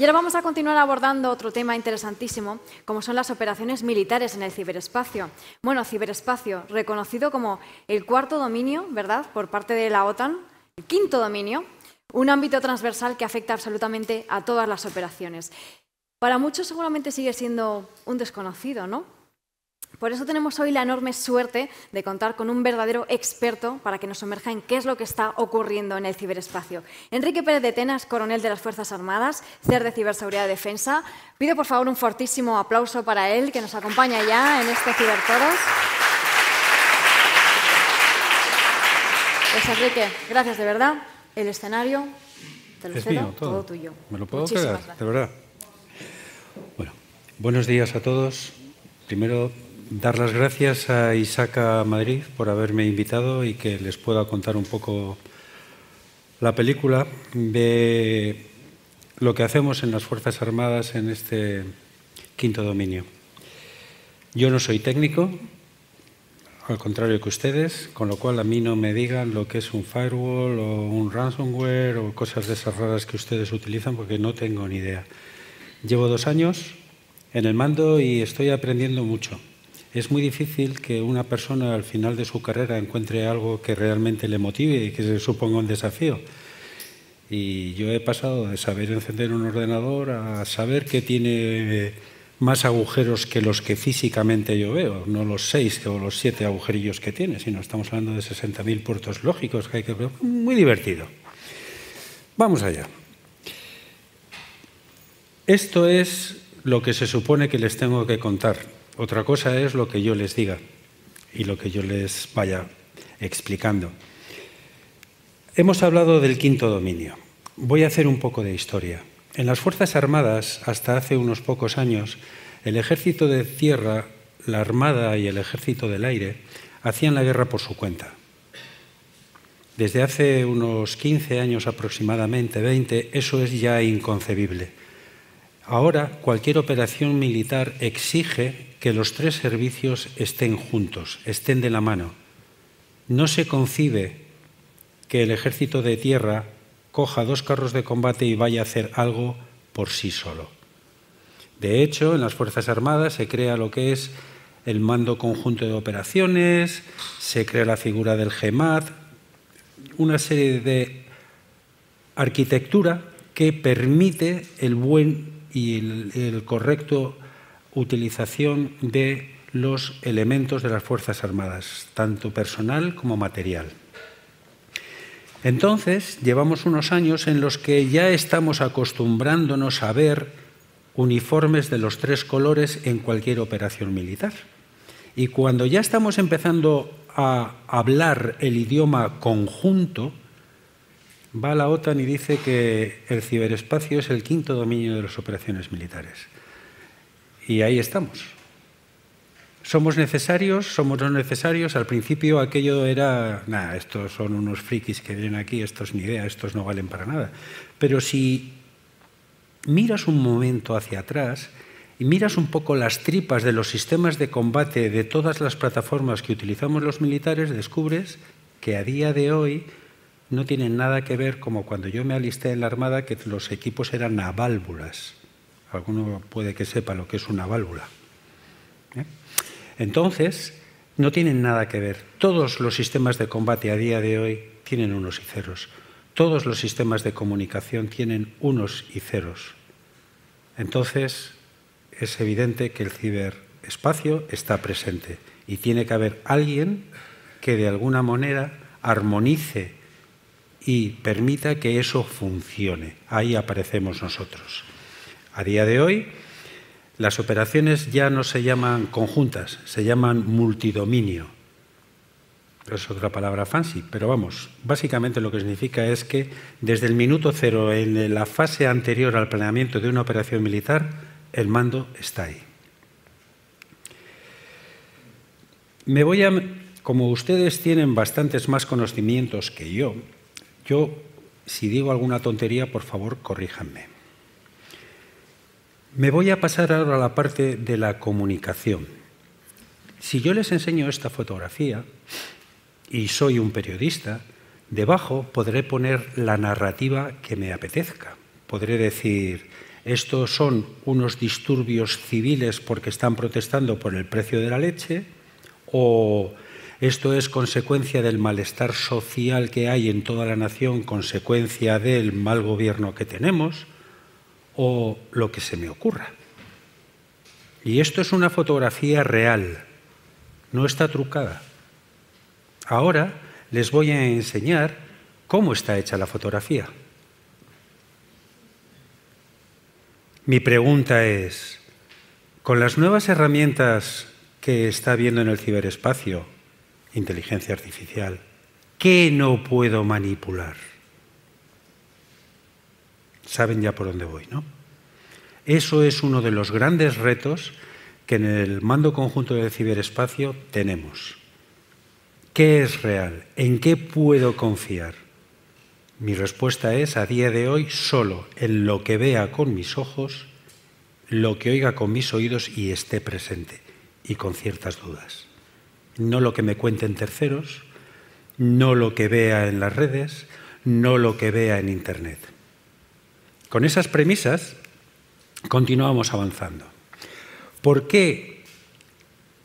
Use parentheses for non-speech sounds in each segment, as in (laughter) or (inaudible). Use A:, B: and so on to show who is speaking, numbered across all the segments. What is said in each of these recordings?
A: Y ahora vamos a continuar abordando otro tema interesantísimo, como son las operaciones militares en el ciberespacio. Bueno, ciberespacio, reconocido como el cuarto dominio, ¿verdad?, por parte de la OTAN, el quinto dominio, un ámbito transversal que afecta absolutamente a todas las operaciones. Para muchos seguramente sigue siendo un desconocido, ¿no? Por eso tenemos hoy la enorme suerte de contar con un verdadero experto para que nos sumerja en qué es lo que está ocurriendo en el ciberespacio. Enrique Pérez de Tenas, coronel de las Fuerzas Armadas, CER de Ciberseguridad y Defensa. Pido por favor un fortísimo aplauso para él, que nos acompaña ya en este Cibertoros. Pues Enrique, gracias de verdad. El escenario, te lo cedo, todo. tuyo.
B: Me lo puedo quedar, de verdad. Bueno, buenos días a todos. Primero, dar las gracias a Isaca Madrid por haberme invitado y que les pueda contar un poco la película de lo que hacemos en las Fuerzas Armadas en este quinto dominio. Yo no soy técnico, al contrario que ustedes, con lo cual a mí no me digan lo que es un firewall o un ransomware o cosas de esas raras que ustedes utilizan porque no tengo ni idea. Llevo dos años en el mando y estoy aprendiendo mucho es muy difícil que una persona al final de su carrera encuentre algo que realmente le motive y que se suponga un desafío. Y yo he pasado de saber encender un ordenador a saber que tiene más agujeros que los que físicamente yo veo, no los seis o los siete agujerillos que tiene, sino estamos hablando de 60.000 puertos lógicos que hay que ver. Muy divertido. Vamos allá. Esto es lo que se supone que les tengo que contar otra cosa es lo que yo les diga y lo que yo les vaya explicando. Hemos hablado del quinto dominio. Voy a hacer un poco de historia. En las Fuerzas Armadas, hasta hace unos pocos años, el ejército de tierra, la Armada y el ejército del aire hacían la guerra por su cuenta. Desde hace unos 15 años aproximadamente, 20, eso es ya inconcebible. Ahora cualquier operación militar exige que los tres servicios estén juntos, estén de la mano. No se concibe que el ejército de tierra coja dos carros de combate y vaya a hacer algo por sí solo. De hecho, en las Fuerzas Armadas se crea lo que es el mando conjunto de operaciones, se crea la figura del GEMAT, una serie de arquitectura que permite el buen y el, el correcto utilización de los elementos de las Fuerzas Armadas, tanto personal como material. Entonces, llevamos unos años en los que ya estamos acostumbrándonos a ver uniformes de los tres colores en cualquier operación militar. Y cuando ya estamos empezando a hablar el idioma conjunto, va la OTAN y dice que el ciberespacio es el quinto dominio de las operaciones militares. Y ahí estamos. ¿Somos necesarios? ¿Somos no necesarios? Al principio aquello era, nada, estos son unos frikis que vienen aquí, estos ni idea, estos no valen para nada. Pero si miras un momento hacia atrás y miras un poco las tripas de los sistemas de combate de todas las plataformas que utilizamos los militares, descubres que a día de hoy no tienen nada que ver como cuando yo me alisté en la Armada, que los equipos eran a válvulas. Alguno puede que sepa lo que es una válvula. ¿eh? Entonces, no tienen nada que ver. Todos los sistemas de combate a día de hoy tienen unos y ceros. Todos los sistemas de comunicación tienen unos y ceros. Entonces, es evidente que el ciberespacio está presente y tiene que haber alguien que de alguna manera armonice y permita que eso funcione. Ahí aparecemos nosotros. A día de hoy, las operaciones ya no se llaman conjuntas, se llaman multidominio. Es otra palabra fancy, pero vamos, básicamente lo que significa es que desde el minuto cero, en la fase anterior al planeamiento de una operación militar, el mando está ahí. Me voy a, como ustedes tienen bastantes más conocimientos que yo, yo, si digo alguna tontería, por favor, corríjanme. Me voy a pasar ahora a la parte de la comunicación. Si yo les enseño esta fotografía y soy un periodista, debajo podré poner la narrativa que me apetezca. Podré decir, estos son unos disturbios civiles porque están protestando por el precio de la leche, o esto es consecuencia del malestar social que hay en toda la nación, consecuencia del mal gobierno que tenemos, o lo que se me ocurra. Y esto es una fotografía real, no está trucada. Ahora les voy a enseñar cómo está hecha la fotografía. Mi pregunta es, con las nuevas herramientas que está viendo en el ciberespacio, inteligencia artificial, ¿qué no puedo manipular? Saben ya por dónde voy, ¿no? Eso es uno de los grandes retos que en el mando conjunto del ciberespacio tenemos. ¿Qué es real? ¿En qué puedo confiar? Mi respuesta es, a día de hoy, solo en lo que vea con mis ojos, lo que oiga con mis oídos y esté presente, y con ciertas dudas. No lo que me cuenten terceros, no lo que vea en las redes, no lo que vea en Internet. Con esas premisas, continuamos avanzando. ¿Por qué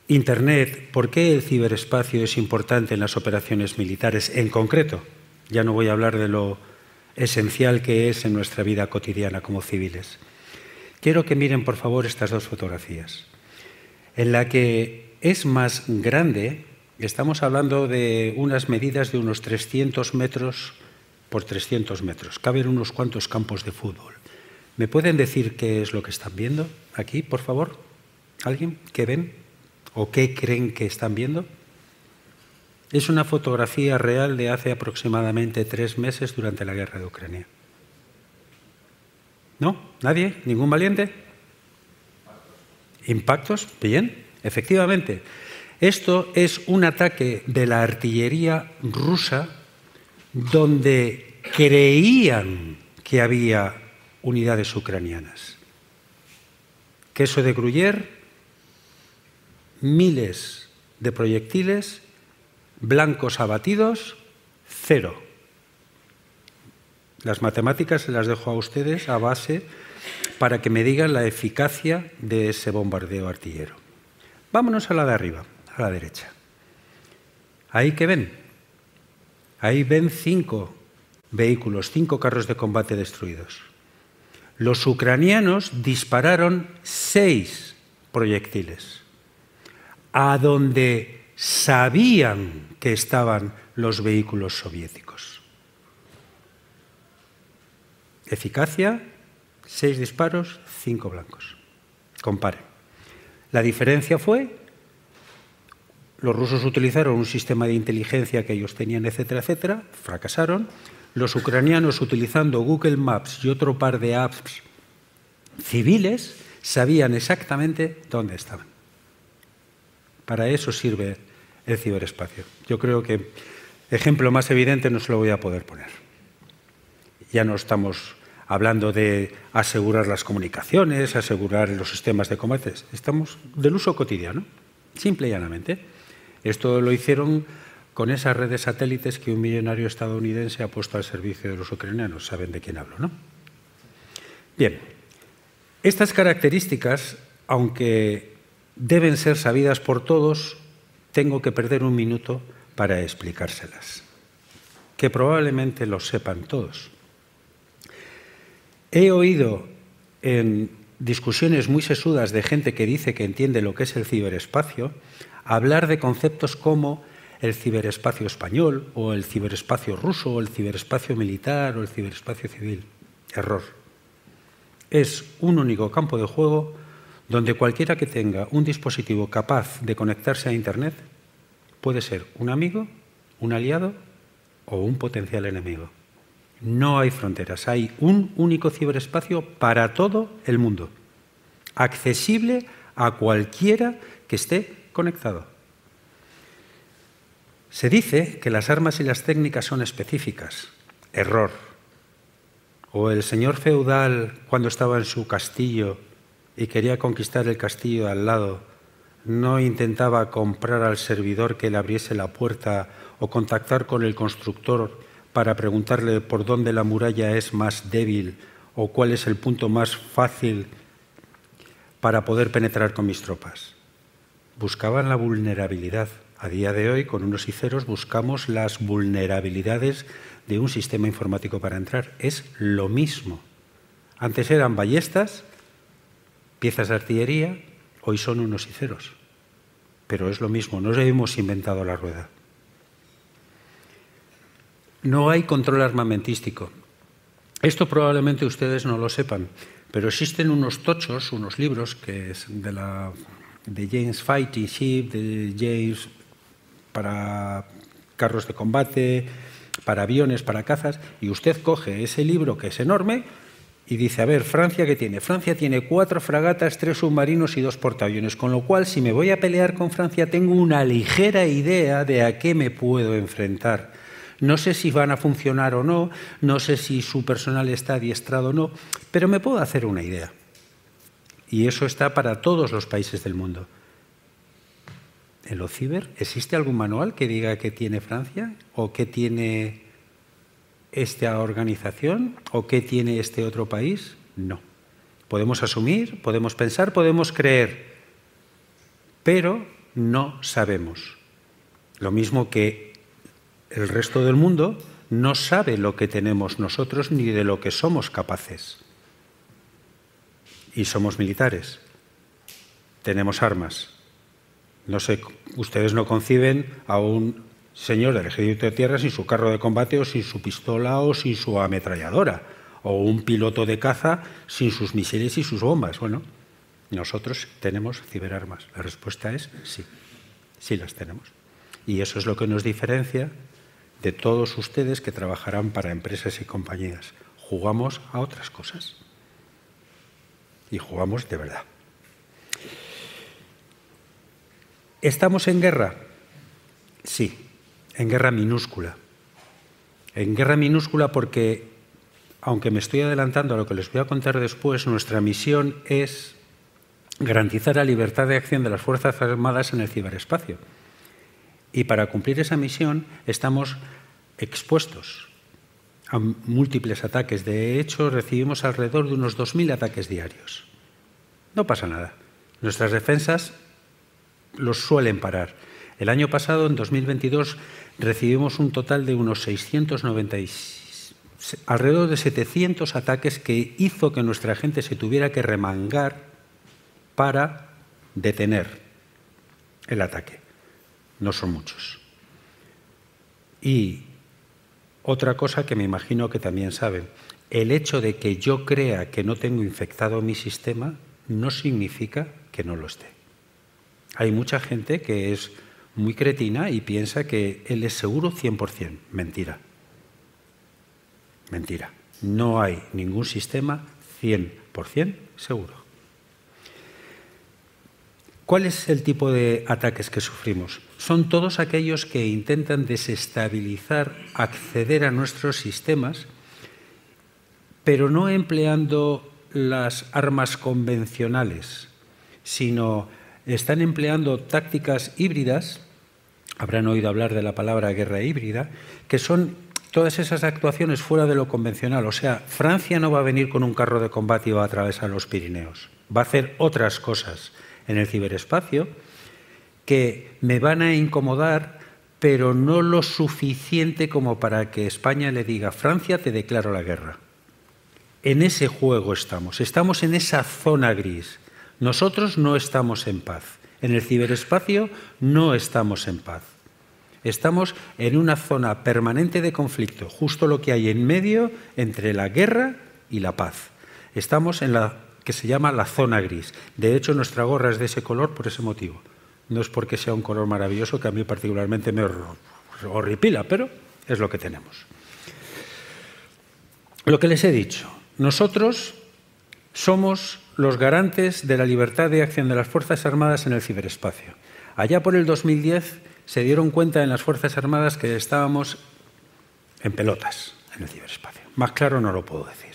B: Internet, por qué el ciberespacio es importante en las operaciones militares en concreto? Ya no voy a hablar de lo esencial que es en nuestra vida cotidiana como civiles. Quiero que miren, por favor, estas dos fotografías. En la que es más grande, estamos hablando de unas medidas de unos 300 metros por 300 metros. Caben unos cuantos campos de fútbol. ¿Me pueden decir qué es lo que están viendo aquí, por favor? ¿Alguien? ¿Qué ven? ¿O qué creen que están viendo? Es una fotografía real de hace aproximadamente tres meses durante la guerra de Ucrania. ¿No? ¿Nadie? ¿Ningún valiente? ¿Impactos? Bien, efectivamente. Esto es un ataque de la artillería rusa donde creían que había unidades ucranianas. Queso de Gruyère, miles de proyectiles blancos abatidos, cero. Las matemáticas se las dejo a ustedes a base para que me digan la eficacia de ese bombardeo artillero. Vámonos a la de arriba, a la derecha. Ahí que ven. Ahí ven cinco vehículos, cinco carros de combate destruidos. Los ucranianos dispararon seis proyectiles a donde sabían que estaban los vehículos soviéticos. Eficacia, seis disparos, cinco blancos. Compare. La diferencia fue, los rusos utilizaron un sistema de inteligencia que ellos tenían, etcétera, etcétera, fracasaron. Los ucranianos, utilizando Google Maps y otro par de apps civiles, sabían exactamente dónde estaban. Para eso sirve el ciberespacio. Yo creo que ejemplo más evidente no se lo voy a poder poner. Ya no estamos hablando de asegurar las comunicaciones, asegurar los sistemas de combate. Estamos del uso cotidiano, simple y llanamente. Esto lo hicieron con esas redes satélites que un millonario estadounidense ha puesto al servicio de los ucranianos. Saben de quién hablo, ¿no? Bien, estas características, aunque deben ser sabidas por todos, tengo que perder un minuto para explicárselas, que probablemente lo sepan todos. He oído en discusiones muy sesudas de gente que dice que entiende lo que es el ciberespacio, hablar de conceptos como el ciberespacio español o el ciberespacio ruso o el ciberespacio militar o el ciberespacio civil. Error. Es un único campo de juego donde cualquiera que tenga un dispositivo capaz de conectarse a Internet puede ser un amigo, un aliado o un potencial enemigo. No hay fronteras, hay un único ciberespacio para todo el mundo, accesible a cualquiera que esté conectado. Se dice que las armas y las técnicas son específicas. Error. O el señor feudal, cuando estaba en su castillo y quería conquistar el castillo de al lado, no intentaba comprar al servidor que le abriese la puerta o contactar con el constructor para preguntarle por dónde la muralla es más débil o cuál es el punto más fácil para poder penetrar con mis tropas. Buscaban la vulnerabilidad. A día de hoy, con unos y ceros, buscamos las vulnerabilidades de un sistema informático para entrar. Es lo mismo. Antes eran ballestas, piezas de artillería, hoy son unos y ceros. Pero es lo mismo, no hemos inventado la rueda. No hay control armamentístico. Esto probablemente ustedes no lo sepan, pero existen unos tochos, unos libros que es de, la, de James Fighting Ship, de James para carros de combate, para aviones, para cazas, y usted coge ese libro que es enorme y dice, a ver, Francia qué tiene? Francia tiene cuatro fragatas, tres submarinos y dos portaaviones, con lo cual si me voy a pelear con Francia tengo una ligera idea de a qué me puedo enfrentar. No sé si van a funcionar o no, no sé si su personal está adiestrado o no, pero me puedo hacer una idea. Y eso está para todos los países del mundo. ¿En lo ciber existe algún manual que diga qué tiene Francia o qué tiene esta organización o qué tiene este otro país? No. Podemos asumir, podemos pensar, podemos creer, pero no sabemos. Lo mismo que el resto del mundo no sabe lo que tenemos nosotros ni de lo que somos capaces. Y somos militares. Tenemos armas. No sé, ustedes no conciben a un señor del ejército de tierra sin su carro de combate o sin su pistola o sin su ametralladora. O un piloto de caza sin sus misiles y sus bombas. Bueno, nosotros tenemos ciberarmas. La respuesta es sí, sí las tenemos. Y eso es lo que nos diferencia de todos ustedes que trabajarán para empresas y compañías. Jugamos a otras cosas. Y jugamos de verdad. ¿Estamos en guerra? Sí, en guerra minúscula. En guerra minúscula porque, aunque me estoy adelantando a lo que les voy a contar después, nuestra misión es garantizar la libertad de acción de las Fuerzas Armadas en el ciberespacio. Y para cumplir esa misión estamos expuestos múltiples ataques. De hecho, recibimos alrededor de unos 2.000 ataques diarios. No pasa nada. Nuestras defensas los suelen parar. El año pasado, en 2022, recibimos un total de unos 696, alrededor de 700 ataques que hizo que nuestra gente se tuviera que remangar para detener el ataque no son muchos. Y otra cosa que me imagino que también saben, el hecho de que yo crea que no tengo infectado mi sistema no significa que no lo esté. Hay mucha gente que es muy cretina y piensa que él es seguro 100%. Mentira. Mentira. No hay ningún sistema 100% seguro. ¿Cuál es el tipo de ataques que sufrimos? Son todos aquellos que intentan desestabilizar, acceder a nuestros sistemas, pero no empleando las armas convencionales, sino están empleando tácticas híbridas, habrán oído hablar de la palabra guerra híbrida, que son todas esas actuaciones fuera de lo convencional. O sea, Francia no va a venir con un carro de combate y va a atravesar los Pirineos, va a hacer otras cosas en el ciberespacio que me van a incomodar, pero no lo suficiente como para que España le diga, Francia, te declaro la guerra. En ese juego estamos, estamos en esa zona gris. Nosotros no estamos en paz. En el ciberespacio no estamos en paz. Estamos en una zona permanente de conflicto, justo lo que hay en medio entre la guerra y la paz. Estamos en la que se llama la zona gris. De hecho, nuestra gorra es de ese color por ese motivo. No es porque sea un color maravilloso que a mí particularmente me horripila, pero es lo que tenemos. Lo que les he dicho, nosotros somos los garantes de la libertad de acción de las Fuerzas Armadas en el ciberespacio. Allá por el 2010 se dieron cuenta en las Fuerzas Armadas que estábamos en pelotas en el ciberespacio. Más claro no lo puedo decir.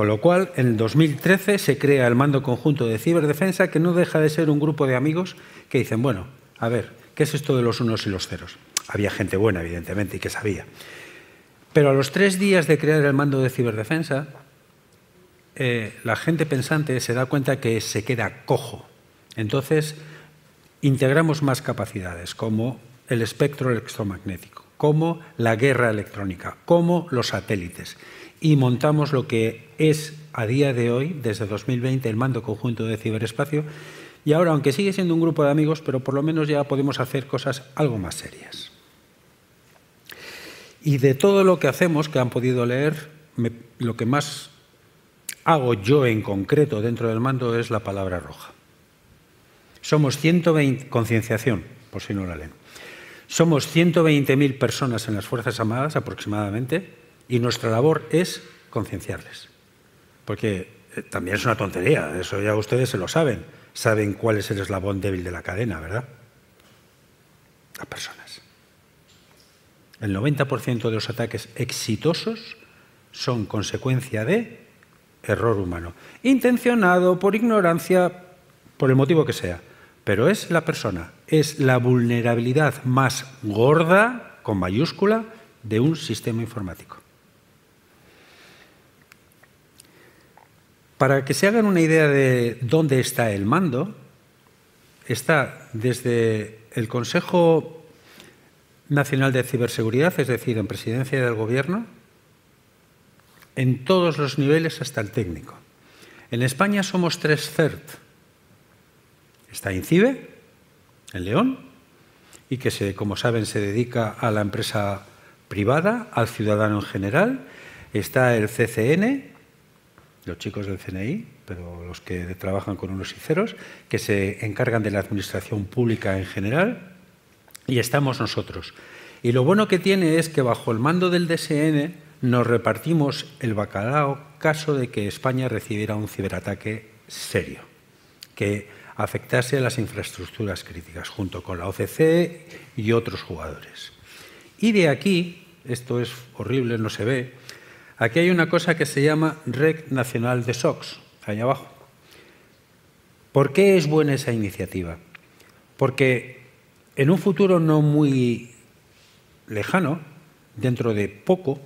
B: Con lo cual, en el 2013 se crea el Mando Conjunto de Ciberdefensa, que no deja de ser un grupo de amigos que dicen, bueno, a ver, ¿qué es esto de los unos y los ceros? Había gente buena, evidentemente, y que sabía. Pero a los tres días de crear el Mando de Ciberdefensa, eh, la gente pensante se da cuenta que se queda cojo. Entonces, integramos más capacidades, como el espectro electromagnético, como la guerra electrónica, como los satélites. Y montamos lo que es a día de hoy, desde 2020, el mando conjunto de ciberespacio. Y ahora, aunque sigue siendo un grupo de amigos, pero por lo menos ya podemos hacer cosas algo más serias. Y de todo lo que hacemos, que han podido leer, lo que más hago yo en concreto dentro del mando es la palabra roja. Somos 120, concienciación, por si no la leen. Somos 120.000 personas en las Fuerzas Armadas aproximadamente y nuestra labor es concienciarles. Porque eh, también es una tontería, eso ya ustedes se lo saben. Saben cuál es el eslabón débil de la cadena, ¿verdad? Las personas. El 90% de los ataques exitosos son consecuencia de error humano. Intencionado, por ignorancia, por el motivo que sea. Pero es la persona, es la vulnerabilidad más gorda, con mayúscula, de un sistema informático. Para que se hagan una idea de dónde está el mando, está desde el Consejo Nacional de Ciberseguridad, es decir, en presidencia del Gobierno, en todos los niveles hasta el técnico. En España somos tres CERT. Está INCIBE, en León, y que, como saben, se dedica a la empresa privada, al ciudadano en general. Está el CCN, los chicos del CNI, pero los que trabajan con unos y ceros, que se encargan de la administración pública en general. Y estamos nosotros. Y lo bueno que tiene es que bajo el mando del DSN nos repartimos el bacalao caso de que España recibiera un ciberataque serio, que afectase a las infraestructuras críticas, junto con la OCC y otros jugadores. Y de aquí, esto es horrible, no se ve, aquí hay una cosa que se llama Red Nacional de SOX, ahí abajo. ¿Por qué es buena esa iniciativa? Porque en un futuro no muy lejano, dentro de poco,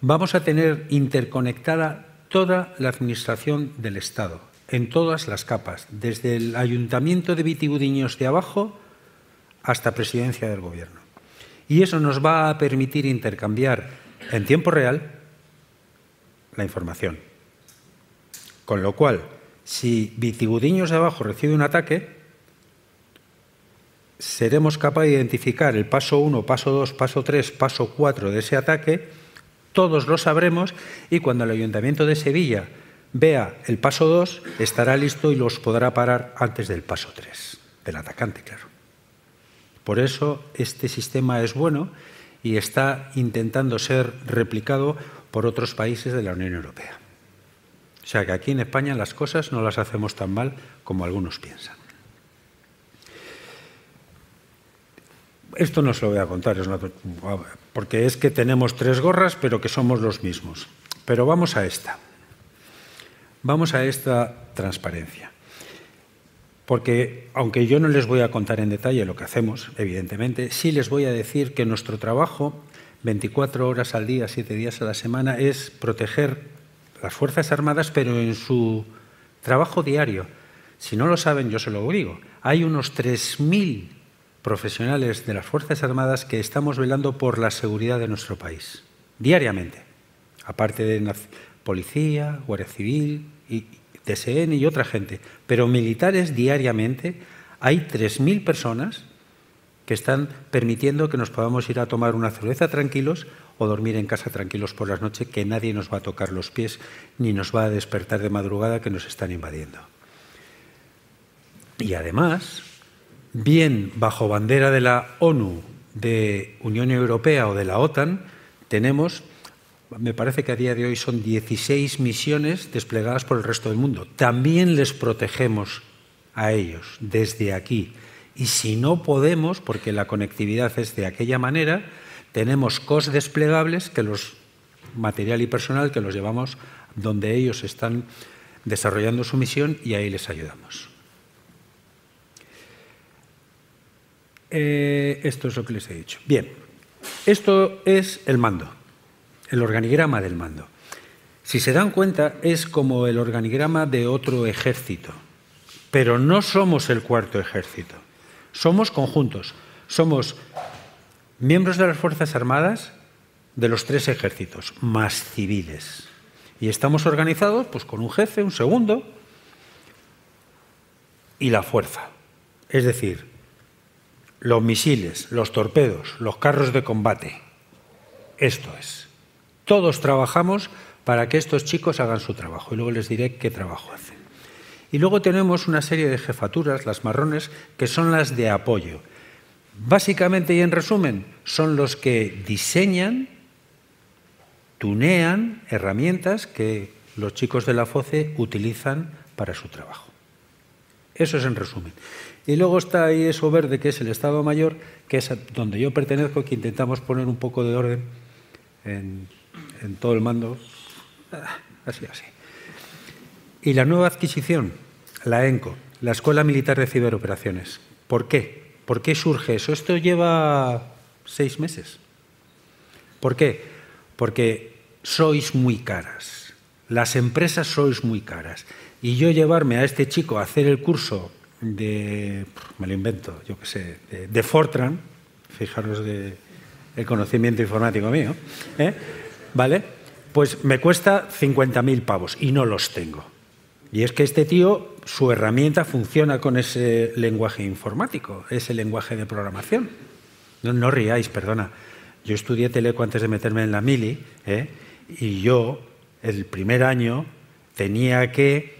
B: vamos a tener interconectada toda la administración del Estado, en todas las capas, desde el Ayuntamiento de Vitibudiños de abajo hasta Presidencia del Gobierno. Y eso nos va a permitir intercambiar en tiempo real la información. Con lo cual, si Vitibudiños de abajo recibe un ataque, seremos capaces de identificar el paso 1, paso 2, paso 3, paso 4 de ese ataque todos lo sabremos y cuando el Ayuntamiento de Sevilla vea el paso 2, estará listo y los podrá parar antes del paso 3, del atacante, claro. Por eso este sistema es bueno y está intentando ser replicado por otros países de la Unión Europea. O sea que aquí en España las cosas no las hacemos tan mal como algunos piensan. Esto no se lo voy a contar, porque es que tenemos tres gorras, pero que somos los mismos. Pero vamos a esta. Vamos a esta transparencia. Porque, aunque yo no les voy a contar en detalle lo que hacemos, evidentemente, sí les voy a decir que nuestro trabajo, 24 horas al día, 7 días a la semana, es proteger las Fuerzas Armadas, pero en su trabajo diario. Si no lo saben, yo se lo digo. Hay unos 3.000 profesionales de las Fuerzas Armadas que estamos velando por la seguridad de nuestro país, diariamente, aparte de policía, Guardia Civil, y TSN y otra gente, pero militares diariamente, hay 3.000 personas que están permitiendo que nos podamos ir a tomar una cerveza tranquilos o dormir en casa tranquilos por las noches, que nadie nos va a tocar los pies ni nos va a despertar de madrugada que nos están invadiendo. Y además, bien bajo bandera de la ONU, de Unión Europea o de la OTAN, tenemos, me parece que a día de hoy son 16 misiones desplegadas por el resto del mundo. También les protegemos a ellos desde aquí. Y si no podemos, porque la conectividad es de aquella manera, tenemos COS desplegables que los material y personal que los llevamos donde ellos están desarrollando su misión y ahí les ayudamos. Eh, esto es lo que les he dicho. Bien, esto es el mando, el organigrama del mando. si se dan cuenta, es como el organigrama de otro ejército. Pero no somos el cuarto ejército. Somos conjuntos. Somos miembros de las Fuerzas Armadas de los tres ejércitos, más civiles. Y estamos organizados pues, con un jefe, un segundo y la fuerza. Es decir, los misiles, los torpedos, los carros de combate. Esto es. Todos trabajamos para que estos chicos hagan su trabajo y luego les diré qué trabajo hacen. Y luego tenemos una serie de jefaturas, las marrones, que son las de apoyo. Básicamente y en resumen, son los que diseñan, tunean herramientas que los chicos de la FOCE utilizan para su trabajo. Eso es en resumen. Y luego está ahí eso verde, que es el Estado Mayor, que es donde yo pertenezco, que intentamos poner un poco de orden en, en todo el mando. Ah, así, así. Y la nueva adquisición, la ENCO, la Escuela Militar de Ciberoperaciones. ¿Por qué? ¿Por qué surge eso? Esto lleva seis meses. ¿Por qué? Porque sois muy caras. Las empresas sois muy caras. Y yo llevarme a este chico a hacer el curso de, me lo invento, yo qué sé, de, Fortran, fijaros de el conocimiento informático mío, ¿eh? ¿vale? Pues me cuesta 50.000 pavos y no los tengo. Y es que este tío, su herramienta funciona con ese lenguaje informático, ese lenguaje de programación. No, no riáis, perdona. Yo estudié teleco antes de meterme en la mili ¿eh? y yo, el primer año, tenía que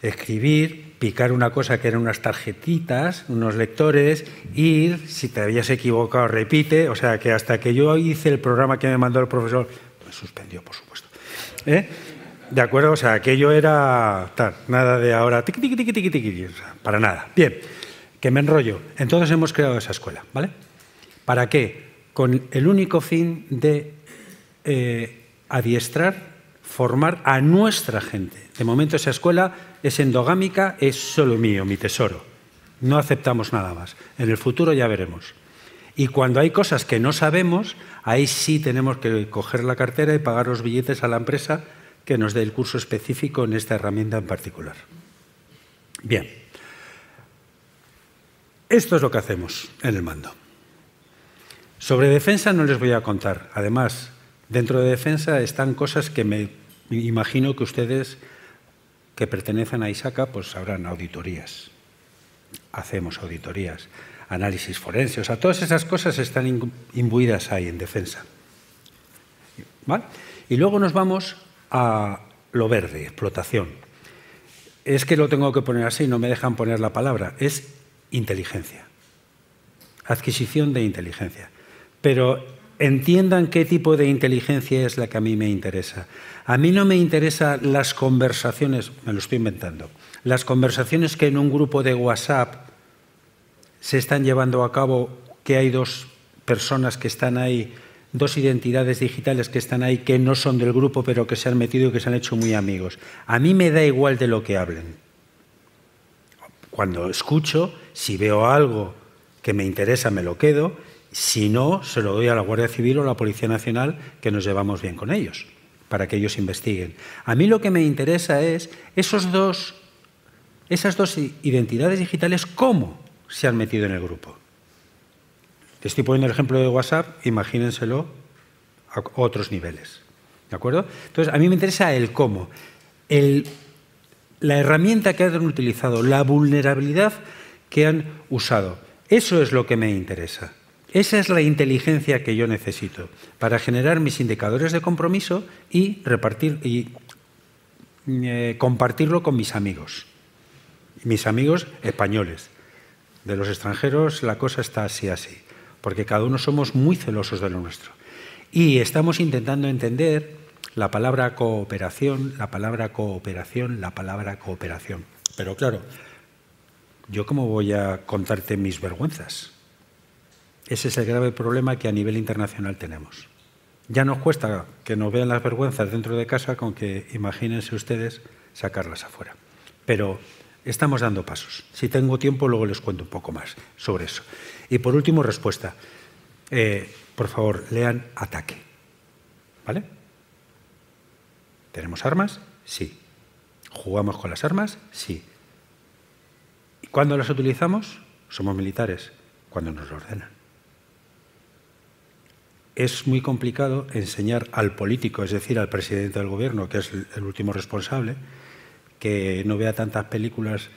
B: escribir, picar una cosa que eran unas tarjetitas, unos lectores, ir, si te habías equivocado, repite. O sea que hasta que yo hice el programa que me mandó el profesor, me suspendió, por supuesto. ¿eh? ¿De acuerdo? O sea, aquello era nada de ahora, para nada. Bien, que me enrollo. Entonces hemos creado esa escuela, ¿vale? ¿Para qué? Con el único fin de eh, adiestrar, formar a nuestra gente. De momento esa escuela es endogámica, es solo mío, mi tesoro. No aceptamos nada más. En el futuro ya veremos. Y cuando hay cosas que no sabemos, ahí sí tenemos que coger la cartera y pagar los billetes a la empresa que nos dé el curso específico en esta herramienta en particular. Bien, esto es lo que hacemos en el mando. Sobre defensa no les voy a contar. Además, dentro de defensa están cosas que me imagino que ustedes que pertenecen a ISACA pues sabrán auditorías. Hacemos auditorías, análisis forense, o sea, todas esas cosas están imbuidas ahí en defensa. ¿Vale? Y luego nos vamos a lo verde, explotación. Es que lo tengo que poner así, no me dejan poner la palabra, es inteligencia, adquisición de inteligencia. Pero entiendan qué tipo de inteligencia es la que a mí me interesa. A mí no me interesan las conversaciones, me lo estoy inventando, las conversaciones que en un grupo de WhatsApp se están llevando a cabo, que hay dos personas que están ahí dos identidades digitales que están ahí que no son del grupo pero que se han metido y que se han hecho muy amigos. A mí me da igual de lo que hablen. Cuando escucho, si veo algo que me interesa, me lo quedo. Si no, se lo doy a la Guardia Civil o a la Policía Nacional, que nos llevamos bien con ellos, para que ellos investiguen. A mí lo que me interesa es esos dos, esas dos identidades digitales, cómo se han metido en el grupo. Estoy poniendo el ejemplo de WhatsApp, imagínenselo a otros niveles. ¿De acuerdo? Entonces, a mí me interesa el cómo. la herramienta que han utilizado, la vulnerabilidad que han usado. Eso es lo que me interesa. Esa es la inteligencia que yo necesito para generar mis indicadores de compromiso y repartir y eh, compartirlo con mis amigos. Mis amigos españoles. De los extranjeros la cosa está así así porque cada uno somos muy celosos de lo nuestro. Y estamos intentando entender la palabra cooperación, la palabra cooperación, la palabra cooperación. Pero claro, ¿yo cómo voy a contarte mis vergüenzas? Ese es el grave problema que a nivel internacional tenemos. Ya nos cuesta que nos vean las vergüenzas dentro de casa con que imagínense ustedes sacarlas afuera. Pero estamos dando pasos. Si tengo tiempo, luego les cuento un poco más sobre eso. Y por último, respuesta. Eh, por favor, lean ataque. ¿Vale? ¿Tenemos armas? Sí. ¿Jugamos con las armas? Sí. ¿Y cuándo las utilizamos? Somos militares, cuando nos lo ordenan. Es muy complicado enseñar al político, es decir, al presidente del gobierno, que es el último responsable, que no vea tantas películas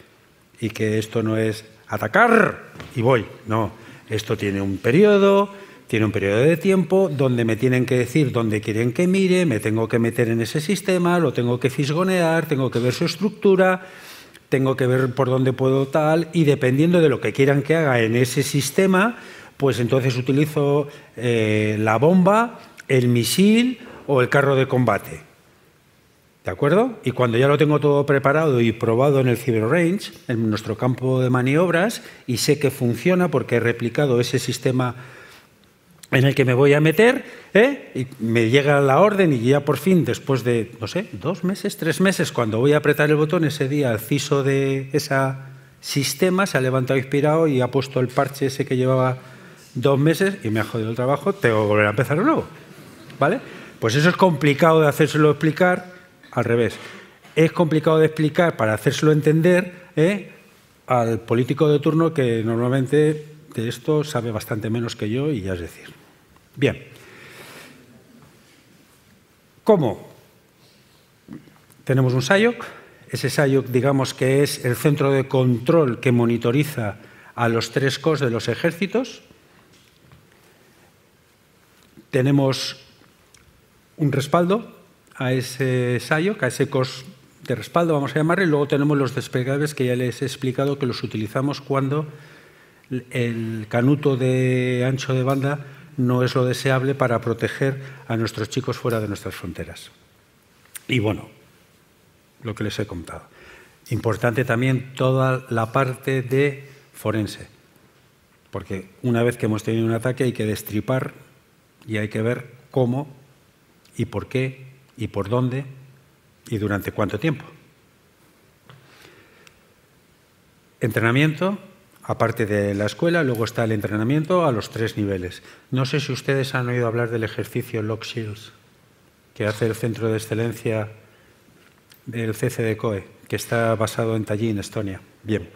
B: y que esto no es atacar y voy. No, esto tiene un periodo, tiene un periodo de tiempo donde me tienen que decir dónde quieren que mire, me tengo que meter en ese sistema, lo tengo que fisgonear, tengo que ver su estructura, tengo que ver por dónde puedo tal, y dependiendo de lo que quieran que haga en ese sistema, pues entonces utilizo eh, la bomba, el misil o el carro de combate. ¿De acuerdo? Y cuando ya lo tengo todo preparado y probado en el Cyber Range, en nuestro campo de maniobras, y sé que funciona porque he replicado ese sistema en el que me voy a meter, ¿eh? y me llega la orden y ya por fin, después de, no sé, dos meses, tres meses, cuando voy a apretar el botón, ese día el CISO de ese sistema se ha levantado inspirado y ha puesto el parche ese que llevaba dos meses y me ha jodido el trabajo, tengo que volver a empezar de nuevo. ¿Vale? Pues eso es complicado de hacérselo explicar al revés. Es complicado de explicar para hacérselo entender ¿eh? al político de turno que normalmente de esto sabe bastante menos que yo y ya es decir. Bien. ¿Cómo? Tenemos un SIOC. Ese SIOC, digamos que es el centro de control que monitoriza a los tres COS de los ejércitos. Tenemos un respaldo a ese SIOC, a ese COS de respaldo, vamos a llamarle, y luego tenemos los desplegables que ya les he explicado que los utilizamos cuando el canuto de ancho de banda no es lo deseable para proteger a nuestros chicos fuera de nuestras fronteras. Y bueno, lo que les he contado. Importante también toda la parte de forense, porque una vez que hemos tenido un ataque hay que destripar y hay que ver cómo y por qué y por dónde y durante cuánto tiempo. Entrenamiento, aparte de la escuela, luego está el entrenamiento a los tres niveles. No sé si ustedes han oído hablar del ejercicio Lock Shields que hace el Centro de Excelencia del CCDCOE, que está basado en Tallinn, Estonia. Bien.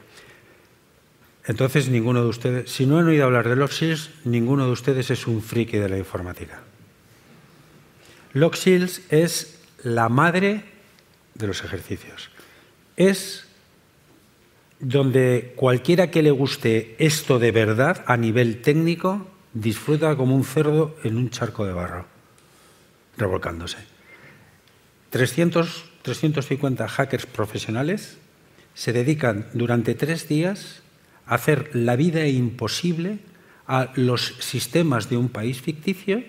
B: Entonces, ninguno de ustedes, si no han oído hablar de Lock Shields, ninguno de ustedes es un friki de la informática. Shields es la madre de los ejercicios. Es donde cualquiera que le guste esto de verdad a nivel técnico disfruta como un cerdo en un charco de barro, revolcándose. 300, 350 hackers profesionales se dedican durante tres días a hacer la vida imposible a los sistemas de un país ficticio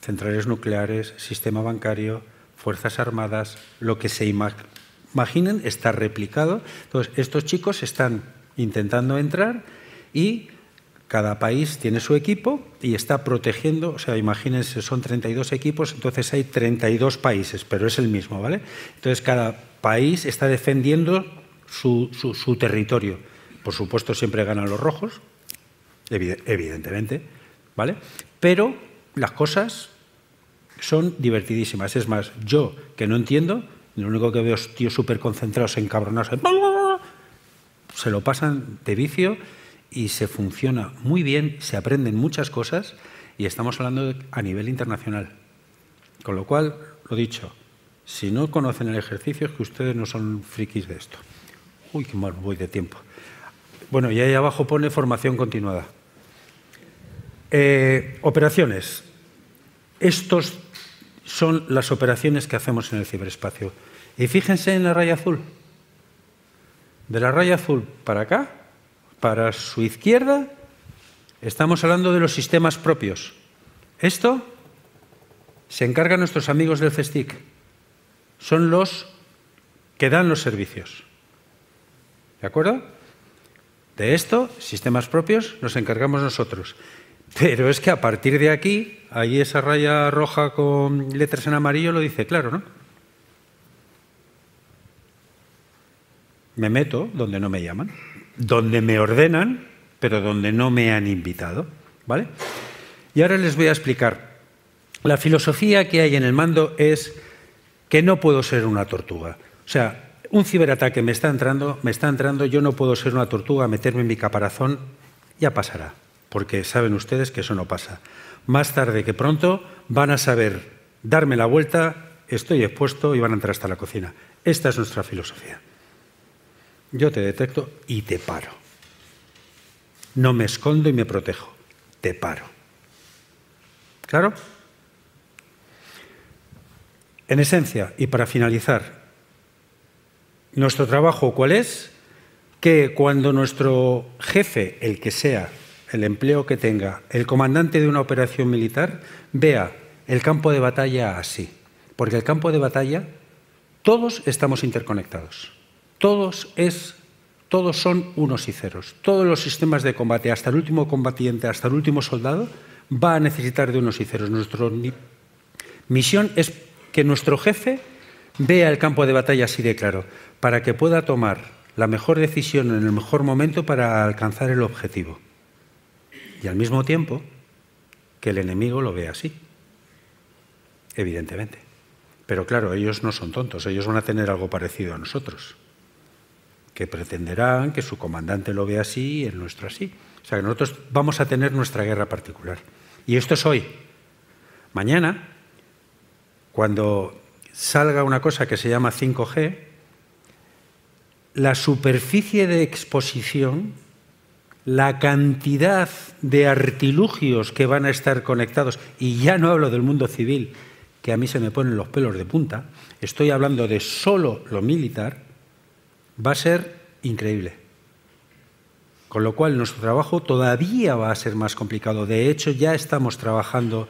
B: centrales nucleares, sistema bancario, fuerzas armadas, lo que se imaginen está replicado. Entonces, estos chicos están intentando entrar y cada país tiene su equipo y está protegiendo, o sea, imagínense, son 32 equipos, entonces hay 32 países, pero es el mismo, ¿vale? Entonces, cada país está defendiendo su, su territorio. Por supuesto, siempre ganan los rojos, evidentemente, ¿vale? Pero las cosas son divertidísimas. Es más, yo que no entiendo, lo único que veo es tíos súper concentrados, encabronados, se lo pasan de vicio y se funciona muy bien, se aprenden muchas cosas y estamos hablando a nivel internacional. Con lo cual, lo dicho, si no conocen el ejercicio es que ustedes no son frikis de esto. Uy, qué mal voy de tiempo. Bueno, y ahí abajo pone formación continuada. Eh, operaciones. Estos son las operaciones que hacemos en el ciberespacio. Y fíjense en la raya azul. De la raya azul para acá, para su izquierda, estamos hablando de los sistemas propios. Esto se encargan nuestros amigos del CESTIC. Son los que dan los servicios. ¿De acuerdo? De esto, sistemas propios, nos encargamos nosotros. Pero es que a partir de aquí, ahí esa raya roja con letras en amarillo lo dice claro, ¿no? Me meto donde no me llaman, donde me ordenan, pero donde no me han invitado, ¿vale? Y ahora les voy a explicar la filosofía que hay en el mando es que no puedo ser una tortuga. O sea, un ciberataque me está entrando, me está entrando, yo no puedo ser una tortuga, meterme en mi caparazón, ya pasará, porque saben ustedes que eso no pasa. Más tarde que pronto van a saber darme la vuelta, estoy expuesto y van a entrar hasta la cocina. Esta es nuestra filosofía. Yo te detecto y te paro. No me escondo y me protejo, te paro. ¿Claro? En esencia, y para finalizar, nuestro trabajo cuál es? Que cuando nuestro jefe, el que sea, el empleo que tenga, el comandante de una operación militar, vea el campo de batalla así. Porque el campo de batalla, todos estamos interconectados. Todos es todos son unos y ceros. Todos los sistemas de combate, hasta el último combatiente, hasta el último soldado, va a necesitar de unos y ceros. Nuestra misión es que nuestro jefe vea el campo de batalla así de claro, para que pueda tomar la mejor decisión en el mejor momento para alcanzar el objetivo. Y al mismo tiempo, que el enemigo lo vea así, evidentemente. Pero claro, ellos no son tontos, ellos van a tener algo parecido a nosotros, que pretenderán que su comandante lo vea así y el nuestro así. O sea que nosotros vamos a tener nuestra guerra particular. Y esto es hoy. Mañana cuando salga una cosa que se llama 5G, la superficie de exposición, la cantidad de artilugios que van a estar conectados, y ya no hablo del mundo civil, que a mí se me ponen los pelos de punta, estoy hablando de solo lo militar, va a ser increíble. Con lo cual nuestro trabajo todavía va a ser más complicado. De hecho, ya estamos trabajando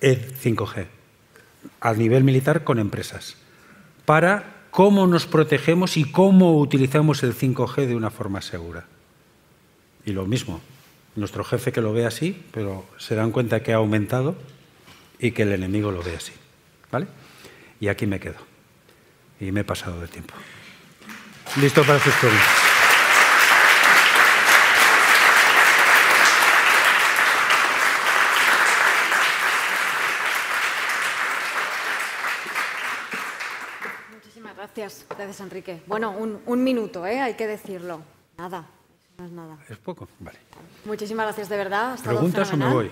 B: en 5G a nivel militar con empresas para cómo nos protegemos y cómo utilizamos el 5G de una forma segura. Y lo mismo, nuestro jefe que lo ve así, pero se dan cuenta que ha aumentado y que el enemigo lo ve así. ¿Vale? Y aquí me quedo. Y me he pasado de tiempo. Listo para sus preguntas.
A: Gracias, gracias Enrique. Bueno, un, minuto, ¿eh? hay que decirlo. Nada, no es nada.
B: Es poco, vale.
A: Muchísimas gracias de verdad.
B: ¿Preguntas o me voy?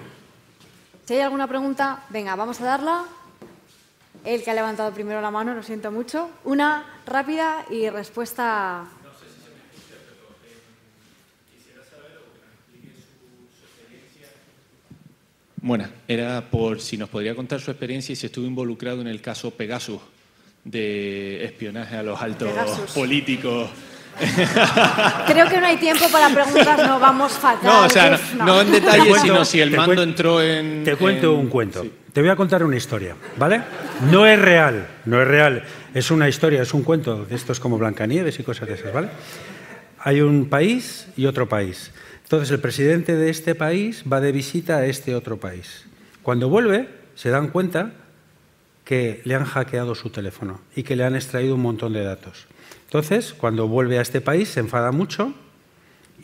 A: Si hay alguna pregunta, venga, vamos a darla. El que ha levantado primero la mano, lo siento mucho. Una rápida y respuesta. No sé si se me pero
C: quisiera saber o que me explique su, experiencia. Bueno, era por si nos podría contar su experiencia y si estuvo involucrado en el caso Pegasus de espionaje a los altos políticos. (laughs)
A: Creo que no hay tiempo para preguntas, no vamos fatal.
C: No, o sea, no, en detalle, sino si el mando entró en...
B: Te cuento un cuento. Te voy a contar una historia, ¿vale? No es real, no es real. Es una historia, es un cuento de estos como Blancanieves y cosas de esas, ¿vale? Hay un país y otro país. Entonces el presidente de este país va de visita a este otro país. Cuando vuelve, se dan cuenta que le han hackeado su teléfono y que le han extraído un montón de datos. Entonces, cuando vuelve a este país, se enfada mucho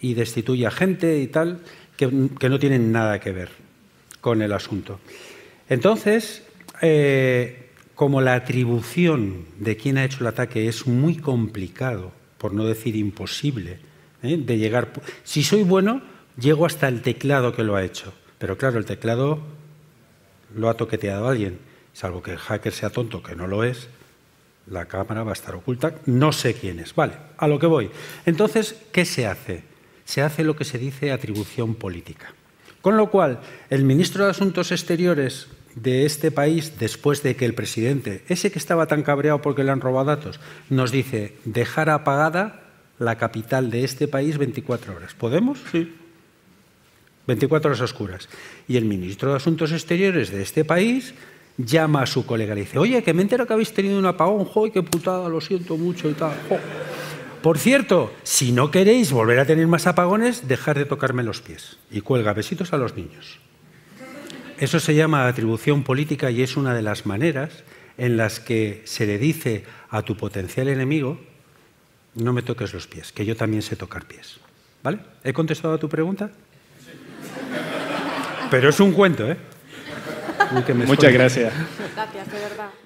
B: y destituye a gente y tal que, no tienen nada que ver con el asunto. Entonces, eh, como la atribución de quién ha hecho el ataque es muy complicado, por no decir imposible, ¿eh? de llegar. Si soy bueno, llego hasta el teclado que lo ha hecho. Pero claro, el teclado lo ha toqueteado alguien salvo que el hacker sea tonto, que no lo es, la cámara va a estar oculta, no sé quién es. Vale, a lo que voy. Entonces, ¿qué se hace? Se hace lo que se dice atribución política. Con lo cual, el ministro de Asuntos Exteriores de este país, después de que el presidente, ese que estaba tan cabreado porque le han robado datos, nos dice dejar apagada la capital de este país 24 horas. ¿Podemos? Sí. 24 horas oscuras. Y el ministro de Asuntos Exteriores de este país llama a su colega y le dice, oye, que me entero que habéis tenido un apagón, joder, qué putada, lo siento mucho y tal. Por cierto, si no queréis volver a tener más apagones, dejar de tocarme los pies. Y cuelga besitos a los niños. Eso se llama atribución política y es una de las maneras en las que se le dice a tu potencial enemigo, no me toques los pies, que yo también sé tocar pies. ¿Vale? ¿He contestado a tu pregunta? Pero es un cuento, ¿eh?
C: Muchas gracias.
A: Gracias, de verdad.